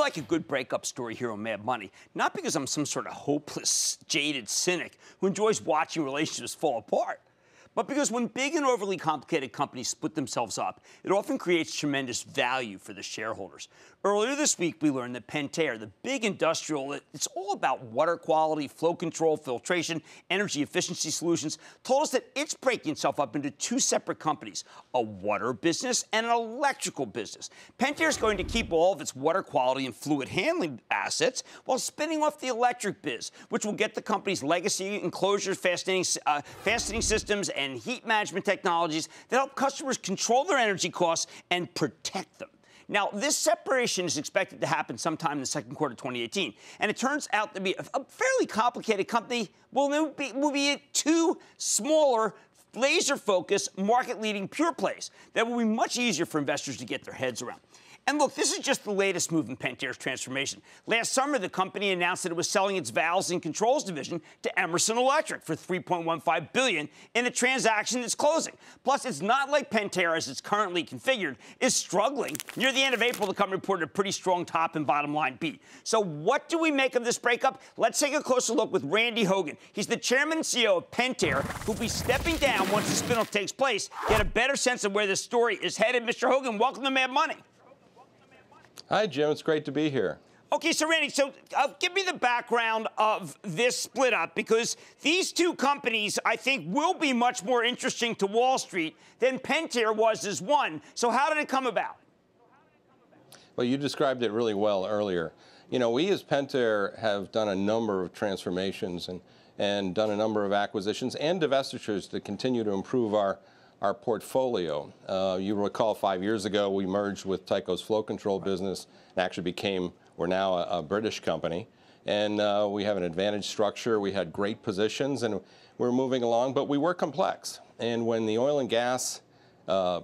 like a good breakup story here on Mad Money, not because I'm some sort of hopeless, jaded cynic who enjoys watching relationships fall apart. But because when big and overly complicated companies split themselves up, it often creates tremendous value for the shareholders. Earlier this week, we learned that Pentair, the big industrial, it's all about water quality, flow control, filtration, energy efficiency solutions, told us that it's breaking itself up into two separate companies a water business and an electrical business. Pentair is going to keep all of its water quality and fluid handling assets while spinning off the electric biz, which will get the company's legacy enclosures, fastening, uh, fastening systems, and heat management technologies that help customers control their energy costs and protect them. Now, this separation is expected to happen sometime in the second quarter of 2018, and it turns out to be a, fairly complicated company. Will be, will be two smaller laser focused, market leading pure plays that will be much easier for investors to get their heads around. And look, this is just the latest move in Pentair's transformation. Last summer, the company announced that it was selling its valves and controls division to Emerson Electric for 3.15 billion in a transaction that's closing. Plus, it's not like Pentair, as it's currently configured, is struggling. Near the end of April, the company reported a pretty strong top and bottom line beat. So, what do we make of this breakup? Let's take a closer look with Randy Hogan. He's the chairman and CEO of Pentair, who'll be stepping down once the spinoff takes place. Get a better sense of where this story is headed. Mr. Hogan, welcome to Mad Money. Hi, Jim. It's great to be here. Okay, so Randy, so uh, give me the background of this split up because these two companies, I think, will be much more interesting to Wall Street than Pentair was as one. So, how did it come about? Well, you described it really well earlier. You know, we as Pentair have done a number of transformations and, and done a number of acquisitions and divestitures to continue to improve our our portfolio. Uh, you recall five years ago we merged with Tyco's flow control business and actually became, we're now a, a British company. And uh, we have an advantage structure. We had great positions and we're moving along, but we were complex. And when the oil and gas uh,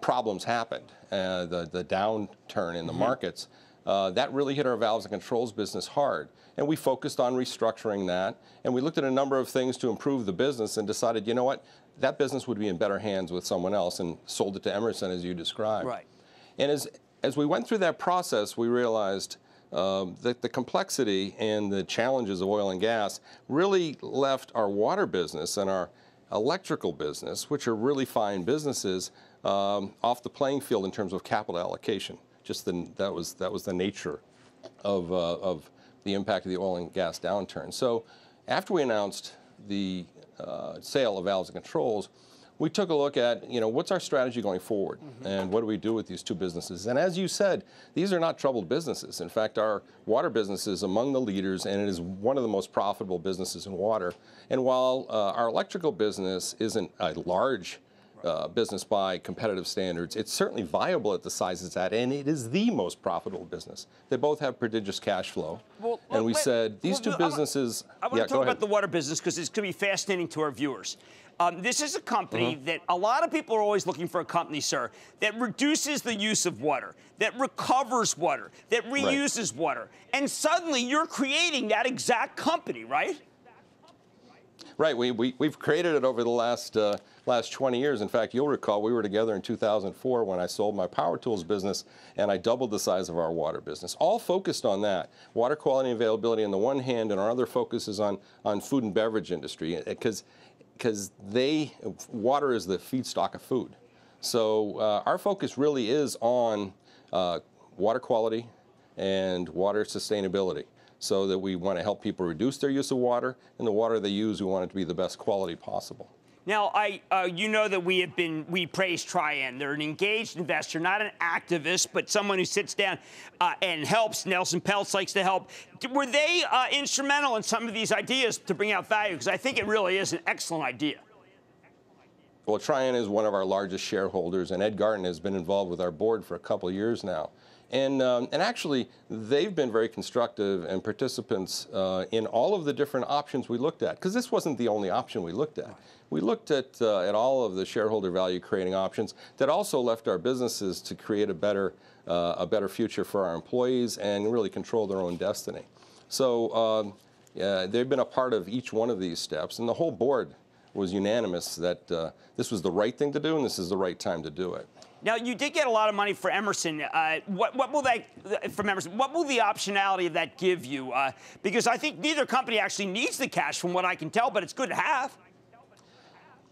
problems happened, uh, the, the downturn in the mm-hmm. markets, uh, that really hit our valves and controls business hard. And we focused on restructuring that. And we looked at a number of things to improve the business and decided, you know what, that business would be in better hands with someone else and sold it to Emerson as you described. Right. And as, as we went through that process, we realized um, that the complexity and the challenges of oil and gas really left our water business and our electrical business, which are really fine businesses, um, off the playing field in terms of capital allocation. Just the, that was that was the nature of uh, of the impact of the oil and gas downturn. So after we announced the uh, sale of valves and controls, we took a look at, you know, what's our strategy going forward mm-hmm. and what do we do with these two businesses? And as you said, these are not troubled businesses. In fact, our water business is among the leaders and it is one of the most profitable businesses in water. And while uh, our electrical business isn't a large uh, business by competitive standards. It's certainly viable at the size it's at, and it is the most profitable business. They both have prodigious cash flow. Well, and we said these well, two businesses. I want, to talk about the water business because it's going to be fascinating to our viewers. Um, this is a company mm-hmm. that a lot of people are always looking for a company, sir, that reduces the use of water, that recovers water, that reuses right. water. And suddenly you're creating that exact company, right? Right. We, we, we've created it over the last, uh, last 20 years. In fact, you'll recall we were together in 2004 when I sold my power tools business and I doubled the size of our water business. All focused on that. Water quality and availability on the one hand, and our other focus is on, on food and beverage industry because because they water is the feedstock of food. So uh, our focus really is on uh, water quality and water sustainability so that we want to help people reduce their use of water, and the water they use, we want it to be the best quality possible. Now, I, uh, you know that we have been, we praise Trian. They're an engaged investor, not an activist, but someone who sits down uh, and helps. Nelson Peltz likes to help. Were they uh, instrumental in some of these ideas to bring out value? Because I think it really is an excellent idea. Well, Trian is one of our largest shareholders, and Ed Garden has been involved with our board for a couple of years now. And, um, and actually, they've been very constructive and participants uh, in all of the different options we looked at, because this wasn't the only option we looked at. We looked at, uh, at all of the shareholder value creating options that also left our businesses to create a better, uh, a better future for our employees and really control their own destiny. So um, they've been a part of each one of these steps, and the whole board was unanimous that uh, this was the right thing to do and this is the right time to do it. Now, you did get a lot of money for Emerson. Uh, what, what, will that, from Emerson, what will the optionality of that give you? Uh, because I think neither company actually needs the cash from what I can tell, but it's good to have.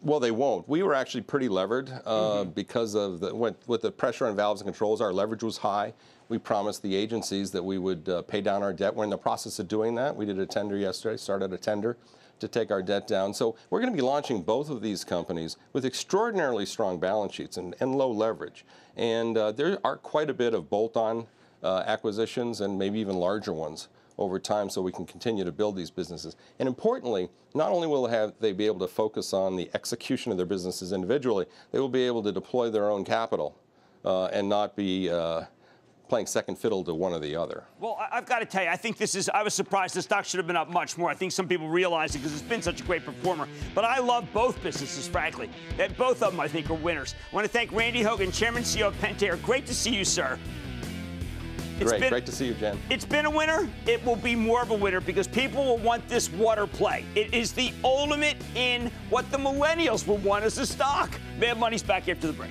Well, they won't. We were actually pretty levered uh, mm-hmm. because of the with, with, the pressure on valves and controls. Our leverage was high. We promised the agencies that we would uh, pay down our debt. We're in the process of doing that. We did a tender yesterday. Started a tender to take our debt down. So we're going to be launching both of these companies with extraordinarily strong balance sheets and, and low leverage. And uh, there are quite a bit of bolt-on uh, acquisitions and maybe even larger ones over time so we can continue to build these businesses. And importantly, not only will have, they be able to focus on the execution of their businesses individually, they will be able to deploy their own capital uh, and not be uh, playing second fiddle to one or the other. Well, I've got to tell you, I think this is, I was surprised the stock should have been up much more. I think some people realize it because it's been such a great performer. But I love both businesses, frankly. And both of them, I think, are winners. I want to thank Randy Hogan, Chairman CEO of Pentair. Great to see you, sir. It's great, been, great to see you, Jen. It's been a winner. It will be more of a winner because people will want this water play. It is the ultimate in what the millennials will want as a stock. Mad Money's back after the break.